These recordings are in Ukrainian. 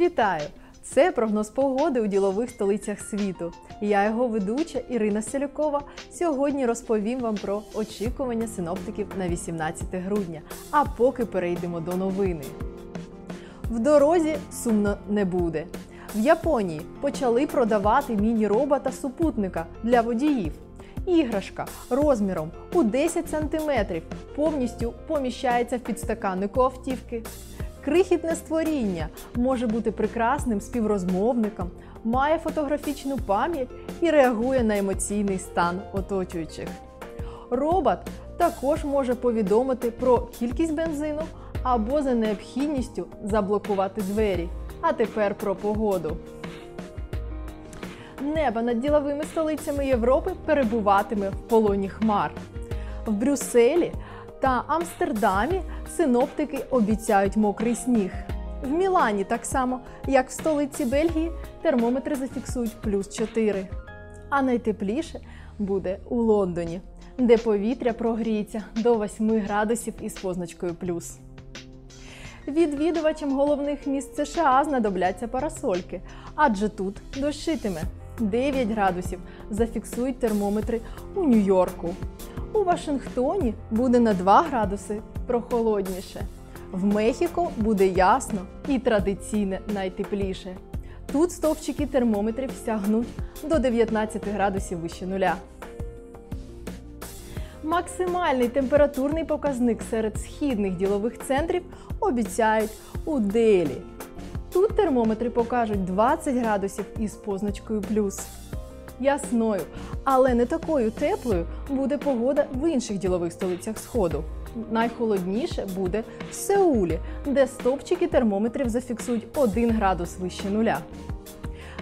Вітаю! Це прогноз погоди у ділових столицях світу. Я його ведуча Ірина Селюкова. Сьогодні розповім вам про очікування синоптиків на 18 грудня. А поки перейдемо до новини. В дорозі сумно не буде. В Японії почали продавати міні-робота супутника для водіїв. Іграшка розміром у 10 см повністю поміщається в підстаканнику автівки. Крихітне створіння може бути прекрасним співрозмовником, має фотографічну пам'ять і реагує на емоційний стан оточуючих. Робот також може повідомити про кількість бензину або за необхідністю заблокувати двері. А тепер про погоду. Небо над діловими столицями Європи перебуватиме в полоні хмар. В Брюсселі та Амстердамі синоптики обіцяють мокрий сніг. В Мілані, так само, як в столиці Бельгії, термометри зафіксують плюс 4. А найтепліше буде у Лондоні, де повітря прогріється до 8 градусів із позначкою плюс. Відвідувачам головних міст США знадобляться парасольки, адже тут дощитиме 9 градусів зафіксують термометри у Нью-Йорку. У Вашингтоні буде на 2 градуси прохолодніше. В Мехіко буде ясно і традиційне найтепліше. Тут стовпчики термометрів сягнуть до 19 градусів вище нуля. Максимальний температурний показник серед східних ділових центрів обіцяють у Делі. Тут термометри покажуть 20 градусів із позначкою плюс. Ясною, але не такою теплою буде погода в інших ділових столицях Сходу. Найхолодніше буде в Сеулі, де стопчики термометрів зафіксують 1 градус вище нуля.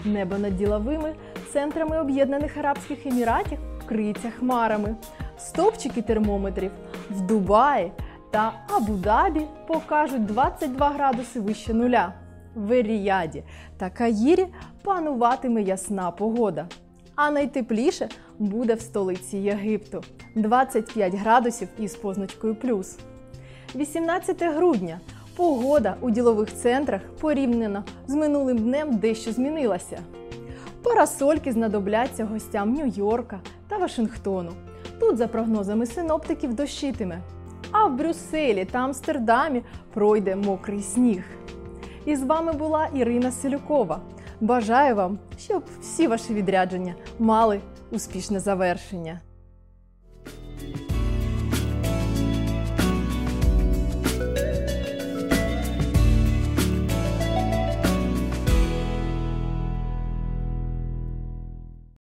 Небо над діловими центрами Об'єднаних Арабських Еміратів вкриється хмарами. Стопчики термометрів в Дубаї та Абу-Дабі покажуть 22 градуси вище нуля. В Еріяді та Каїрі пануватиме ясна погода. А найтепліше буде в столиці Єгипту 25 градусів із позначкою плюс. 18 грудня погода у ділових центрах порівняно з минулим днем дещо змінилася. Парасольки знадобляться гостям Нью-Йорка та Вашингтону. Тут, за прогнозами синоптиків, дощитиме. А в Брюсселі та Амстердамі пройде мокрий сніг. І з вами була Ірина Селюкова. Бажаю вам, щоб всі ваші відрядження мали успішне завершення.